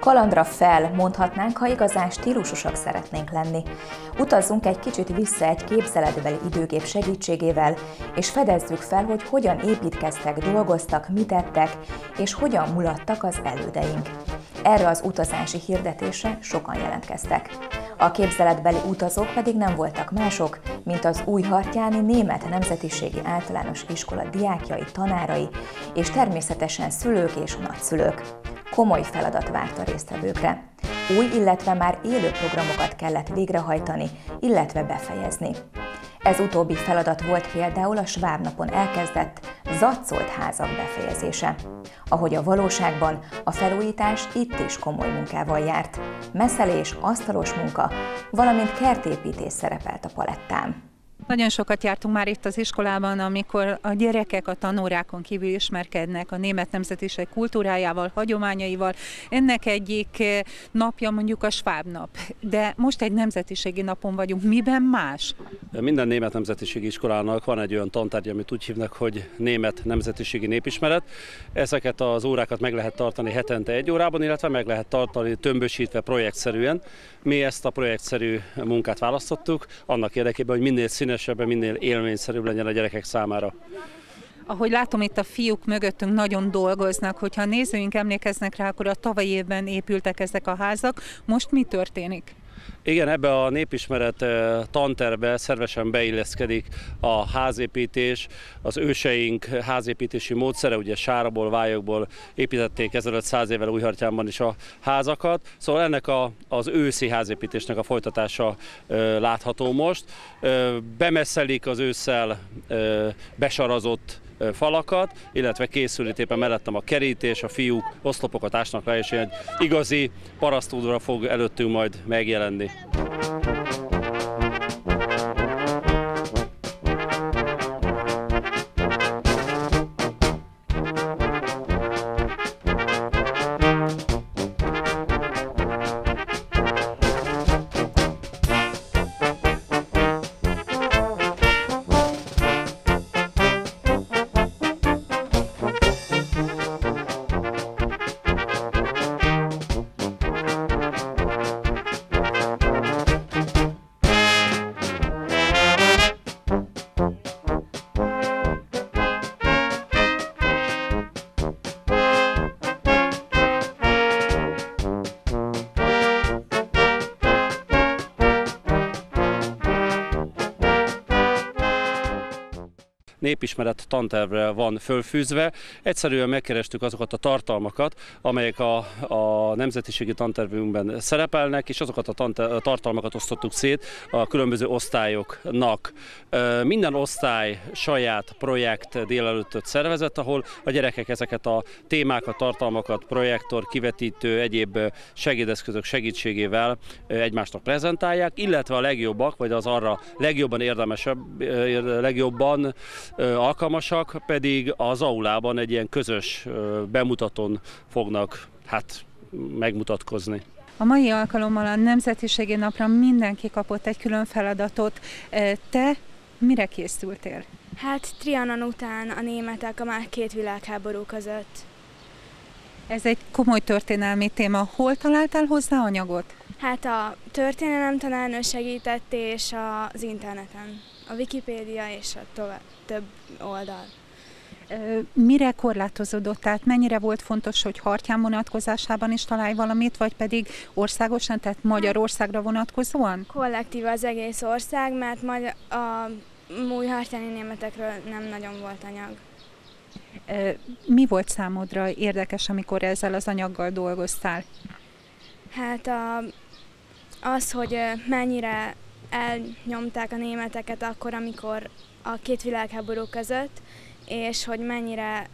Kalandra fel, mondhatnánk, ha igazán stílusosak szeretnénk lenni. Utazzunk egy kicsit vissza egy képzeletbeli időgép segítségével, és fedezzük fel, hogy hogyan építkeztek, dolgoztak, mit tettek, és hogyan mulattak az elődeink. Erre az utazási hirdetésre sokan jelentkeztek. A képzeletbeli utazók pedig nem voltak mások, mint az új hartjáni német nemzetiségi általános iskola diákjai, tanárai, és természetesen szülők és nagyszülők. Komoly feladat várta résztvevőkre. Új, illetve már élő programokat kellett végrehajtani, illetve befejezni. Ez utóbbi feladat volt például a Svábnapon elkezdett zatszolt házak befejezése. Ahogy a valóságban, a felújítás itt is komoly munkával járt. Messzelés, asztalos munka, valamint kertépítés szerepelt a palettán. Nagyon sokat jártunk már itt az iskolában, amikor a gyerekek a tanórákon kívül ismerkednek a német nemzetiség kultúrájával, hagyományaival. Ennek egyik eh, napja mondjuk a Schwab nap, de most egy nemzetiségi napon vagyunk. Miben más? Minden német nemzetiségi iskolának van egy olyan tantárgya, amit úgy hívnak, hogy német nemzetiségi népismeret. Ezeket az órákat meg lehet tartani hetente egy órában, illetve meg lehet tartani tömbösítve projektszerűen. Mi ezt a projektszerű munkát választottuk, annak érdekében, hogy minél színes színesebb, minél élményszerűbb legyen a gyerekek számára. Ahogy látom, itt a fiúk mögöttünk nagyon dolgoznak. Hogyha a nézőink emlékeznek rá, akkor a tavalyi évben épültek ezek a házak. Most mi történik? Igen, ebbe a népismeret tanterbe szervesen beilleszkedik a házépítés, az őseink házépítési módszere, ugye sáraból, vályokból építették 1500 évvel Újhartyánban is a házakat, szóval ennek a, az őszi házépítésnek a folytatása látható most. Ö, bemesszelik az ősszel besarazott falakat, illetve készül itt éppen mellettem a kerítés, a fiúk oszlopokat ásnak le, és egy igazi parasztúdra fog előttünk majd megjelenni. Népismeret tantervre van fölfűzve. Egyszerűen megkerestük azokat a tartalmakat, amelyek a, a nemzetiségi tantervünkben szerepelnek, és azokat a, tanter, a tartalmakat osztottuk szét a különböző osztályoknak. Minden osztály saját projekt délelőttöt szervezett, ahol a gyerekek ezeket a témákat, tartalmakat, projektor, kivetítő, egyéb segédeszközök segítségével egymásnak prezentálják, illetve a legjobbak, vagy az arra legjobban érdemesebb, legjobban alkalmasak pedig az aulában egy ilyen közös bemutatón fognak hát megmutatkozni. A mai alkalommal a Nemzetiségi Napra mindenki kapott egy külön feladatot. Te mire készültél? Hát Trianon után a németek a már két világháború között. Ez egy komoly történelmi téma. Hol találtál hozzá anyagot? Hát a történelem tanárnő segített, és az interneten. A Wikipédia és a tovább, több oldal. Mire korlátozódott? Tehát mennyire volt fontos, hogy hartyán vonatkozásában is találj valamit, vagy pedig országosan, tehát Magyarországra vonatkozóan? Kollektív az egész ország, mert magyar, a új hartyáni németekről nem nagyon volt anyag. Mi volt számodra érdekes, amikor ezzel az anyaggal dolgoztál? Hát a, az, hogy mennyire elnyomták a németeket akkor, amikor a két világháború között, és hogy mennyire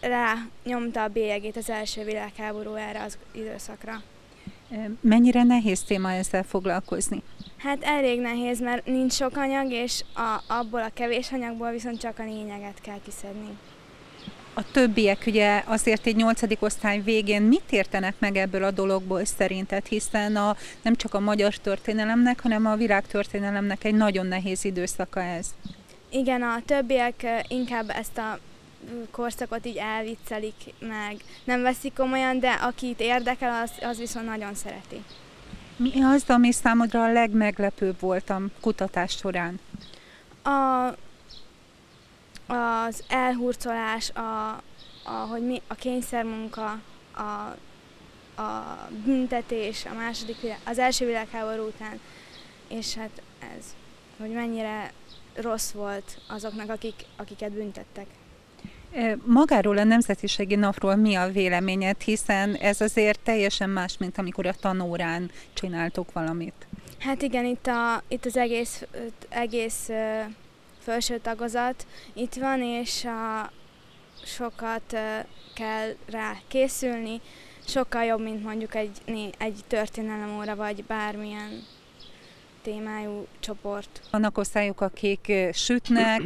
rányomta a bélyegét az első világháború erre az időszakra. Mennyire nehéz téma ezzel foglalkozni? Hát elég nehéz, mert nincs sok anyag, és a, abból a kevés anyagból viszont csak a lényeget kell kiszedni. A többiek ugye azért egy nyolcadik osztály végén mit értenek meg ebből a dologból szerinted, hiszen a, nem csak a magyar történelemnek, hanem a világtörténelemnek egy nagyon nehéz időszaka ez. Igen, a többiek inkább ezt a korszakot így elviccelik meg. Nem veszik komolyan, de akit érdekel, az, az viszont nagyon szereti. Mi az, ami számodra a legmeglepőbb volt a kutatás során? A, az elhurcolás, a, a, hogy mi, a kényszermunka, a, a büntetés a második, az első világháború után, és hát ez, hogy mennyire rossz volt azoknak, akik, akiket büntettek. Magáról a Nemzetiségi Napról mi a véleményed, hiszen ez azért teljesen más, mint amikor a tanórán csináltok valamit. Hát igen, itt, a, itt az egész, egész felső tagozat itt van, és a, sokat kell rá készülni, sokkal jobb, mint mondjuk egy, egy történelem óra, vagy bármilyen témájú csoport. Vannak osztályok, akik sütnek,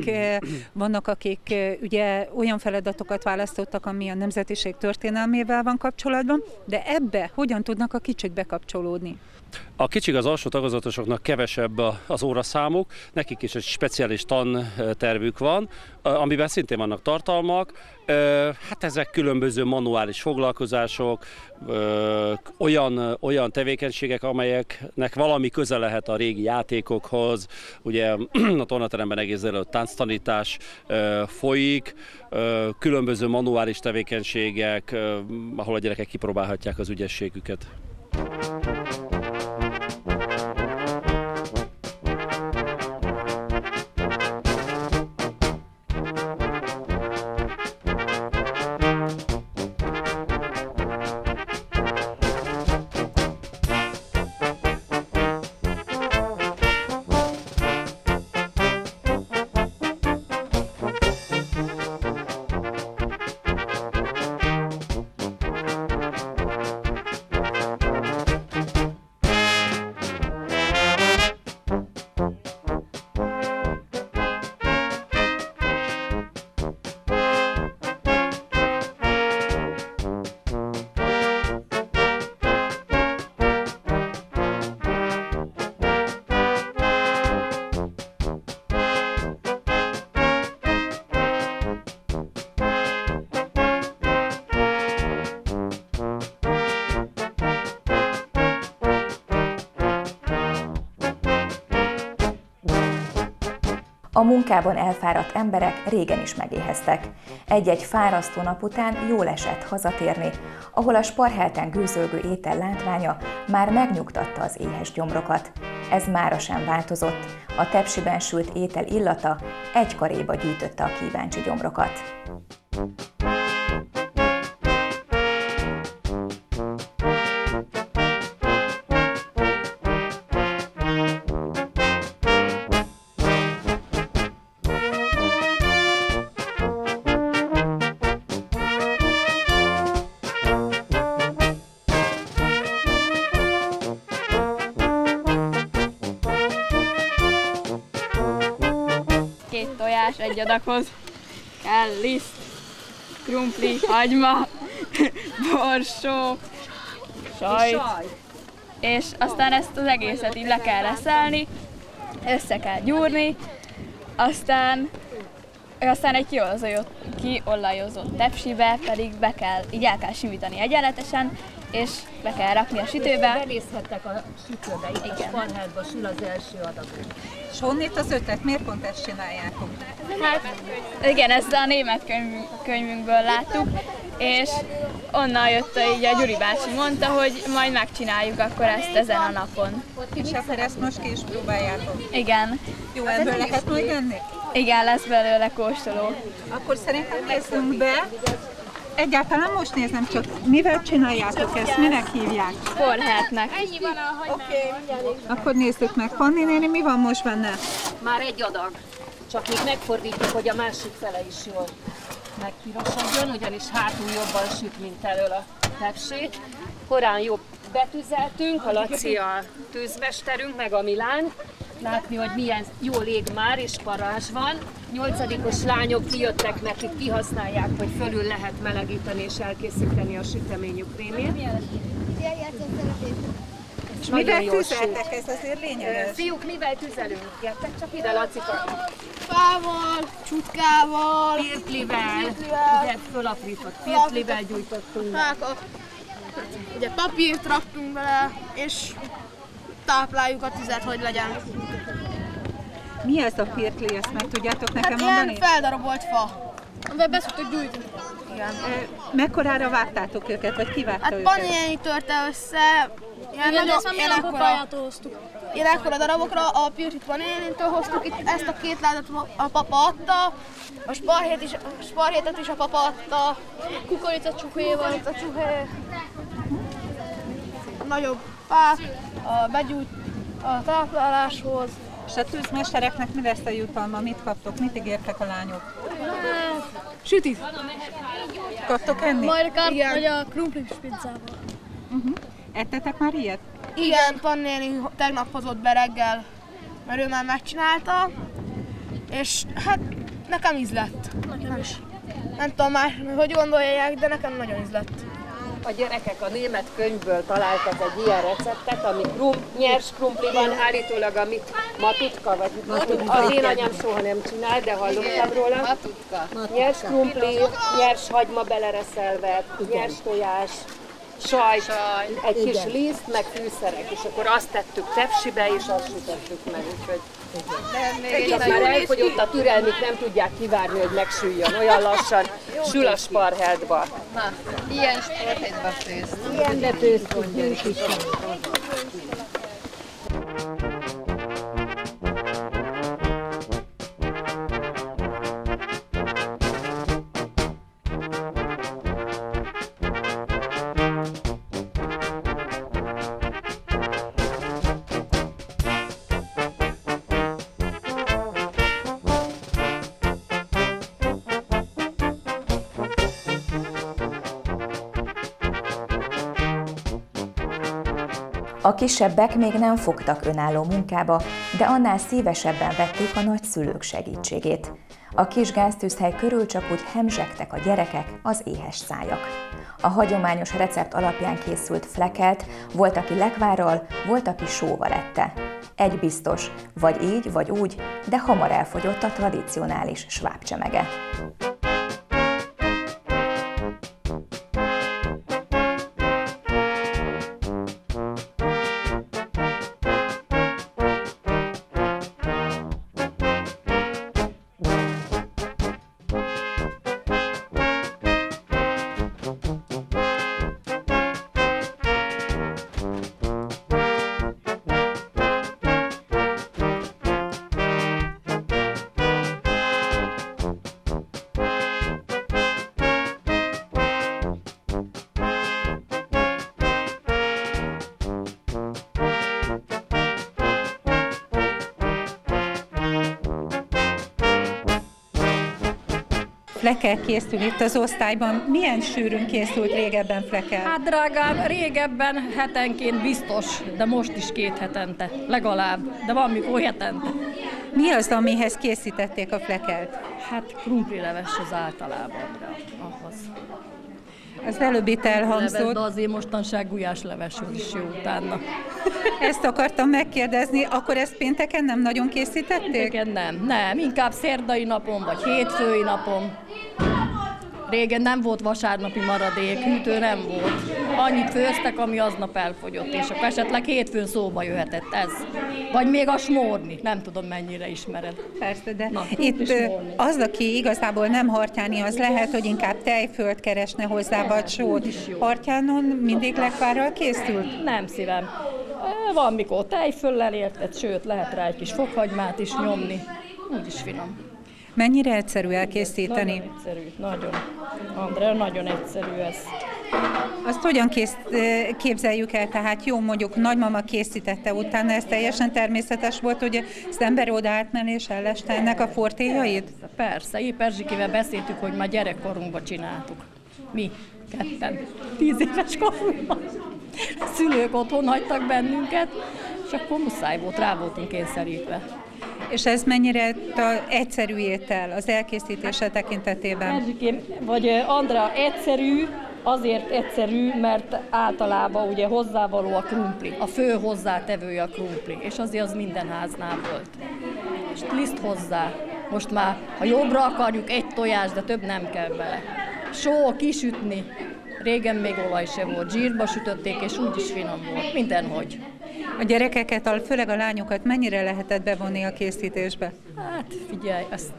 vannak, akik ugye olyan feladatokat választottak, ami a nemzetiség történelmével van kapcsolatban, de ebbe hogyan tudnak a kicsik bekapcsolódni? A kicsik az alsó tagozatosoknak kevesebb az óraszámuk, nekik is egy speciális tantervük van, amiben szintén vannak tartalmak. Hát ezek különböző manuális foglalkozások, olyan, olyan tevékenységek, amelyeknek valami köze lehet a régi játékokhoz. Ugye a tornateremben egész előtt tánctanítás folyik, különböző manuális tevékenységek, ahol a gyerekek kipróbálhatják az ügyességüket. A munkában elfáradt emberek régen is megéheztek. Egy-egy fárasztó nap után jól esett hazatérni, ahol a sparhelten gőzölgő étel látványa már megnyugtatta az éhes gyomrokat. Ez mára sem változott. A tepsiben sült étel illata egy karéba gyűjtötte a kíváncsi gyomrokat. Egy adaghoz kell liszt, krumpli, hagyma, borsó, sajt. És aztán ezt az egészet így le kell reszelni, össze kell gyúrni, aztán aztán egy kiolajozott, kiolajozott tepsibe pedig be kell, így el kell simítani egyenletesen, és be kell rakni a sütőbe. Belészhettek a sütőbe, itt Igen. a sparházba sül az első adag. És honnét az ötlet? Miért pont ezt csináljátok? Hát igen, ezt a német könyv, könyvünkből láttuk, és onnan jött így a Gyuri bácsi mondta, hogy majd megcsináljuk akkor ezt ezen a napon. És akkor ezt most ki is próbáljátok? Igen. Jó, ebből lehet majd enni? Igen, lesz belőle kóstoló. Akkor szerintem nézzünk be. Egyáltalán most nézem csak, mivel csináljátok ezt, minek hívják? Forhetnek. Oké, okay. akkor nézzük meg. Fanni néni, mi van most benne? Már egy adag. Csak még megfordítjuk, hogy a másik fele is jól megpirosodjon, ugyanis hátul jobban süt, mint elől a tepsét. Korán jobb betűzeltünk, a Laci a tűzmesterünk, meg a Milán. Látni, hogy milyen jó lég már, és parázs van. Nyolcadikos lányok kijöttek nekik, kihasználják, hogy fölül lehet melegíteni és elkészíteni a süteményük krémét. És Mivel tüzeltek? Ez azért lényeges. Fiúk, mivel tüzelünk? Gyertek csak ide, Lacika. Fával, csutkával, Pirtlivel. Pirtlivel. Ugye fölaprított pirtlivel gyújtottunk. fákat. Ugye papírt raktunk bele, és tápláljuk a tüzet, hogy legyen. Mi ez a pirtli, ezt meg tudjátok nekem Hát mondani? ilyen feldarabolt fa, amivel be szoktuk gyújtani. Igen. Ö, Mekkorára vágtátok őket, vagy ki vágta Hát őket? Panélni törte össze, ilyen Igen, nagyon, ezt a ilyen Milán ekkora, ilyen ekkora darabokra, a pirtit panélintől hoztuk, itt ezt a két ládat a papa adta, a sparhét is, a sparhétet is a papa adta, Kukorica csuhéval. itt a csuhé, nagyobb fák, a begyújt a tápláláshoz, És a tűzmestereknek mi lesz a jutalma? Mit kaptok? Mit ígértek a lányok? sütit. Kaptok enni? Majd kár, Igen. vagy a krumplis pizzával. Ettetek már ilyet? Igen, Pannéni tegnap hozott be reggel, mert ő már megcsinálta, és hát nekem ízlett. Nekem is. Nem tudom más, hogy gondolják, de nekem nagyon ízlett. A gyerekek a német könyvből találtak egy ilyen receptet, ami krum, nyers krumpli van, állítólag amit matutka, vagy matutka. az én anyám soha nem csinál, de hallottam róla. Matutka. Nyers krumpli, nyers hagyma belereszelve, nyers tojás, sajt, egy kis liszt, meg fűszerek, és akkor azt tettük tepsibe, és azt sütöttük meg, úgyhogy csak már elfogyott a türelmük, nem tudják kivárni, hogy megsüljön, olyan lassan sül a sparheltba. Ilyen sportétba főzt. Ilyen befőztünk is. A kisebbek még nem fogtak önálló munkába, de annál szívesebben vették a nagyszülők segítségét. A kis gáztűzhely körül csak úgy hemzsegtek a gyerekek, az éhes szájak. A hagyományos recept alapján készült flekelt, volt, aki lekvárral, volt, aki sóval ette. Egy biztos, vagy így, vagy úgy, de hamar elfogyott a tradicionális svábcsemege. Flekel készül itt az osztályban. Milyen sűrűn készült régebben flekel? Hát drágám, régebben hetenként biztos, de most is két hetente, legalább, de van mikor hetente. Mi az, amihez készítették a flekelt? Hát krumplileves az általában, de ahhoz. Az előbb itt Leves, elhangzott. de azért mostanság gulyás levesről is jó utána. Ezt akartam megkérdezni, akkor ezt pénteken nem nagyon készítették? Igen, nem, nem, inkább szerdai napon, vagy hétfői napon. Régen nem volt vasárnapi maradék, hűtő nem volt. Annyit főztek, ami aznap elfogyott, és akkor esetleg hétfőn szóba jöhetett ez. Vagy még a smórni, nem tudom mennyire ismered. Persze, de Na, itt az, aki igazából nem hartyáni, az lehet, hogy inkább tejfölt keresne hozzá, vagy sót. Hartyánon mindig lekvárral készült? Nem szívem. Van mikor tejföllel érted, sőt lehet rá egy kis fokhagymát is nyomni. Úgy is finom. Mennyire egyszerű elkészíteni? Nagyon egyszerű, nagyon. Andrea, nagyon egyszerű ez. Azt hogyan kész, képzeljük el? Tehát jó, mondjuk nagymama készítette utána, ez teljesen természetes volt, hogy az ember oda átmen és elleste ennek a fortéjait? Persze, épp Erzsikével beszéltük, hogy már gyerekkorunkban csináltuk. Mi? Ketten. Tíz éves korunkban. Szülők otthon hagytak bennünket, és akkor muszáj volt, rá voltunk kényszerítve. És ez mennyire ta- egyszerű étel az elkészítése tekintetében? Erzsikém, vagy Andrea, egyszerű, Azért egyszerű, mert általában ugye hozzávaló a krumpli, a fő hozzátevője a krumpli, és azért az minden háznál volt. És liszt hozzá. Most már, ha jobbra akarjuk, egy tojás, de több nem kell bele. Só, kisütni. Régen még olaj se volt, zsírba sütötték, és úgy is finom volt, mindenhogy. A gyerekeket, főleg a lányokat mennyire lehetett bevonni a készítésbe? Hát figyelj, ezt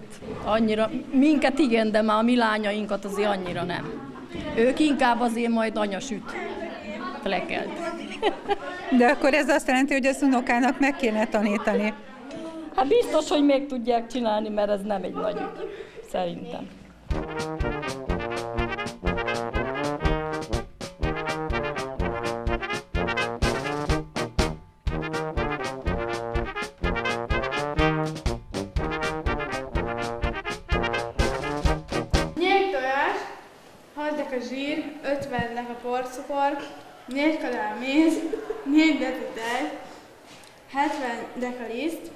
annyira, minket igen, de már a mi lányainkat azért annyira nem. Ők inkább azért majd anya süt flekelt. De akkor ez azt jelenti, hogy az unokának meg kéne tanítani. Hát biztos, hogy még tudják csinálni, mert ez nem egy nagy ügy, szerintem. Porcukor, 4 kanál méz, 4 deci tej, 70 deka liszt,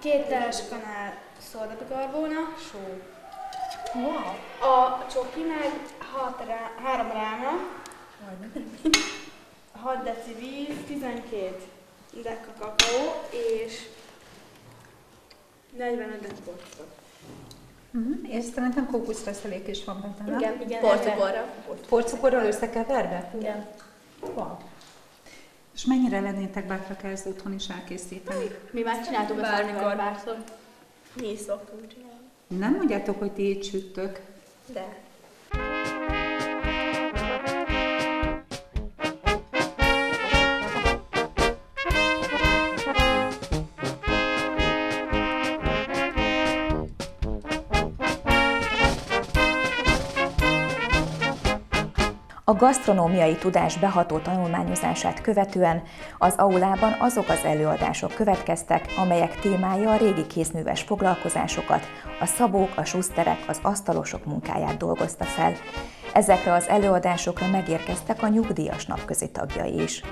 2 teles kanál szódabikarbóna, só. Wow. A csoki meg 6 rá, 3 ráma, 6 deci víz, 12 deka kakaó és 45 deka porcukor. Uh-huh. És szerintem kókuszreszelék is van benne, Igen, igen. Porcukorra. Porcukorral összekeverve? Igen. Wow. És mennyire lennétek bátrak ezt otthon is elkészíteni? Mi már csináltuk a bármikor. Bárszor. Mi is szoktunk csinálni. Nem mondjátok, hogy ti így sütök? De. A gasztronómiai tudás beható tanulmányozását követően az aulában azok az előadások következtek, amelyek témája a régi kézműves foglalkozásokat, a szabók, a suszterek, az asztalosok munkáját dolgozta fel. Ezekre az előadásokra megérkeztek a nyugdíjas napközi tagjai is.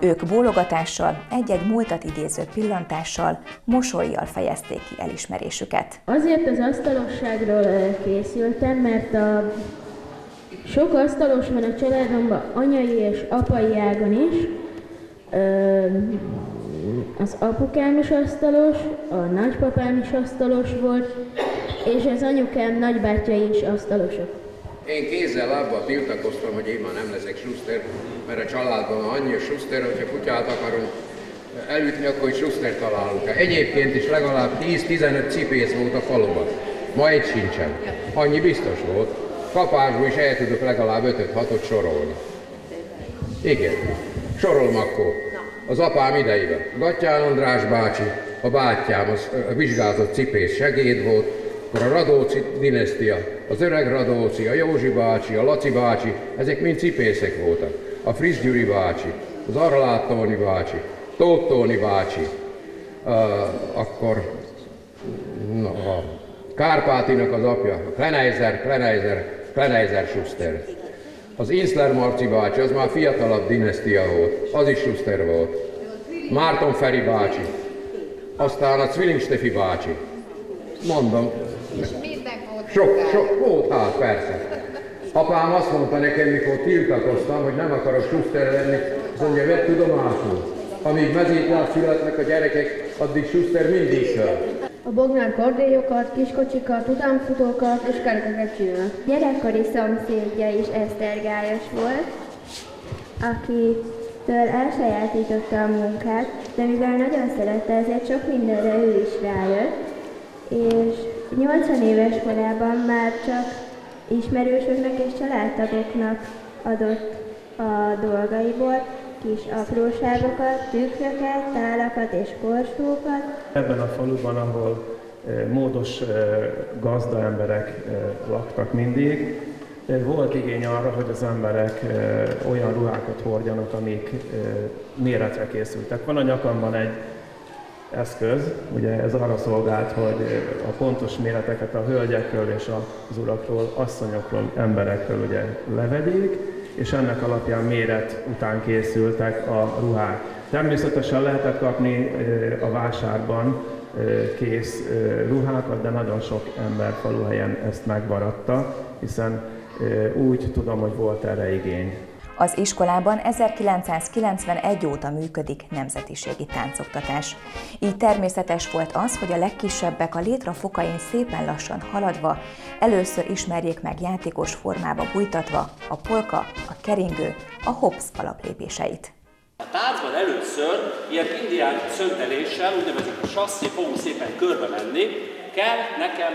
Ők bólogatással, egy-egy múltat idéző pillantással, mosolyjal fejezték ki elismerésüket. Azért az asztalosságról készültem, mert a sok asztalos van a családomban, anyai és apai ágon is. Az apukám is asztalos, a nagypapám is asztalos volt, és az anyukám nagybátyai is asztalosok. Én kézzel lábbal tiltakoztam, hogy én már nem leszek suszter, mert a családban annyi a suszter, hogyha kutyát akarunk elütni, akkor is suszter találunk. Egyébként is legalább 10-15 cipész volt a faluban. Ma egy sincsen. Annyi biztos volt kapásból is el tudok legalább 5-6-ot sorolni. Igen, sorolom akkor. Az apám idejében. Gattyán András bácsi, a bátyám az a vizsgázott cipész segéd volt, akkor a Radóci dinasztia, az öreg Radóci, a Józsi bácsi, a Laci bácsi, ezek mind cipészek voltak. A Friss Gyuri bácsi, az Arlát Tóni bácsi, Tóth Tóni bácsi, uh, akkor na, a Kárpátinak az apja, a Kleneizer, Kleneizer, Kleneizer Schuster. Az Insler Marci bácsi, az már fiatalabb dinasztia volt, az is Schuster volt. Márton Feri bácsi, aztán a Zwilling Stefi bácsi. Mondom. Sok, sok volt, hát persze. Apám azt mondta nekem, mikor tiltakoztam, hogy nem akarok Schuster lenni, azt mondja, vedd tudomásul. Amíg mezítláb születnek a gyerekek, addig Schuster mindig kell a Bognár kordélyokat, kiskocsikat, utánfutókat és kerekeket csinál. Gyerekkori szomszédja is Esztergályos volt, akitől elsajátította a munkát, de mivel nagyon szerette, ezért sok mindenre ő is rájött, és 80 éves korában már csak ismerősöknek és családtagoknak adott a dolgaiból, kis apróságokat, tükröket, tálakat és korsókat. Ebben a faluban, ahol módos gazda emberek laktak mindig, volt igény arra, hogy az emberek olyan ruhákat hordjanak, amik méretre készültek. Van a nyakamban egy eszköz, ugye ez arra szolgált, hogy a pontos méreteket a hölgyekről és az urakról, asszonyokról, emberekről ugye levegyék, és ennek alapján méret után készültek a ruhák. Természetesen lehetett kapni a vásárban kész ruhákat, de nagyon sok ember faluhelyen ezt megmaratta, hiszen úgy tudom, hogy volt erre igény. Az iskolában 1991 óta működik nemzetiségi táncoktatás. Így természetes volt az, hogy a legkisebbek a létra fokain szépen lassan haladva először ismerjék meg játékos formába bújtatva a polka, a keringő, a hops alaplépéseit. A táncban először ilyen indián szönteléssel, úgynevezett a sasszi, fogunk szépen körbe menni, kell nekem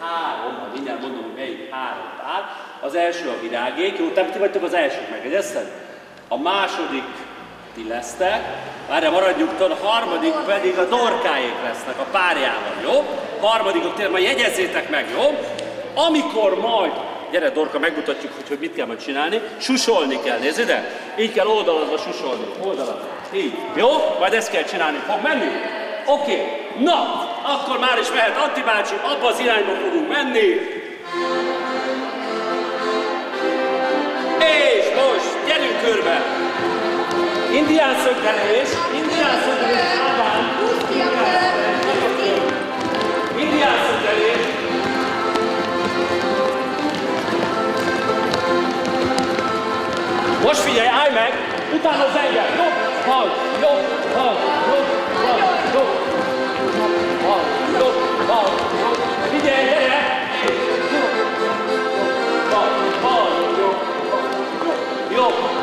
három, ha mindjárt mondom, hogy melyik három pár. Az első a virágék, jó, te ti vagytok az elsők, megegyezted? A második ti lesztek, várja maradjuk, a harmadik pedig a dorkáék lesznek a párjával, jó? Harmadikok tényleg majd jegyezzétek meg, jó? Amikor majd gyere Dorka, megmutatjuk, hogy, hogy mit kell majd csinálni. Susolni kell, nézd ide. Így kell oldalazva susolni. Oldalazva. Így. Jó? Majd ezt kell csinálni. Fog menni? Oké. Okay. Na, akkor már is mehet Antti bácsi, abba az irányba fogunk menni. Indián szökkelés, indián szökkelés, Ádám! Indián szökkelés, Most figyelj, állj meg, utána az engem. Jobb, hal, jobb, hal, jobb, hal, jobb, hal, jobb, hal, jobb. Figyelj, gyere! Hal, hal, jobb, jobb, jobb,